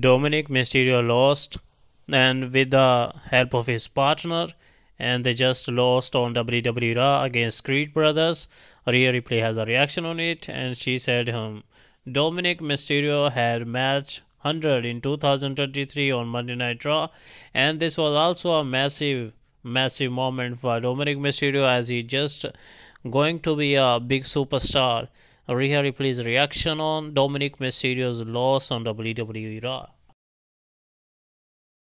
Dominik Mysterio lost, and with the help of his partner, and they just lost on WWE Raw against Creed Brothers. Rhea Ripley has a reaction on it, and she said, um, Dominik Mysterio had match 100 in 2023 on Monday Night Raw, and this was also a massive, massive moment for Dominik Mysterio as he just going to be a big superstar. Rhea Ripley's reaction on Dominik Mysterio's loss on WWE Raw.